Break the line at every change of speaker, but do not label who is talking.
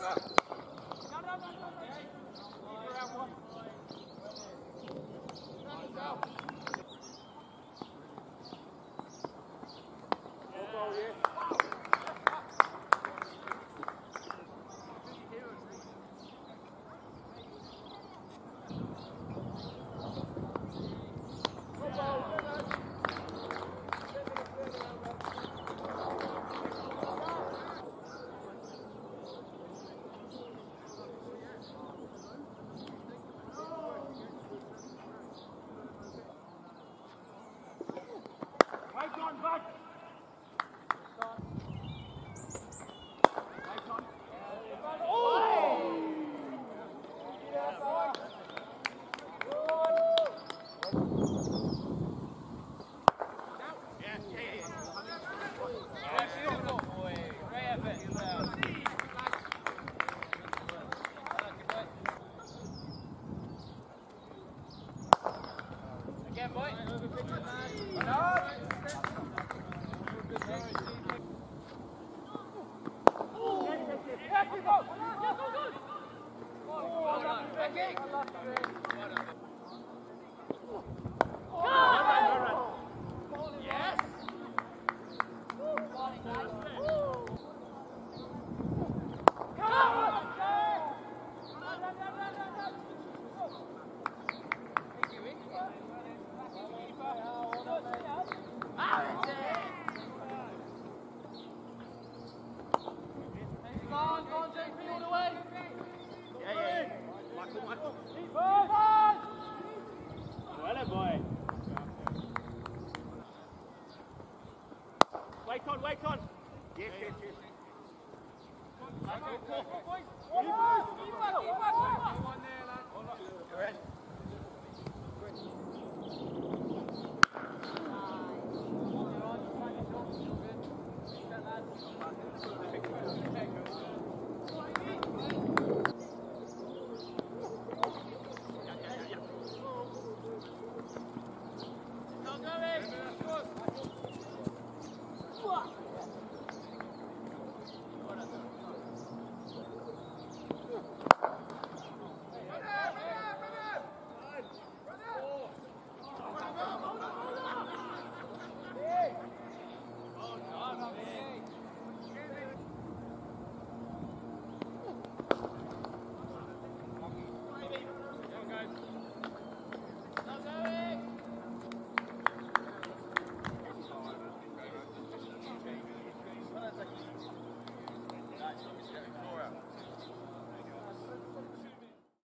Go, go, go,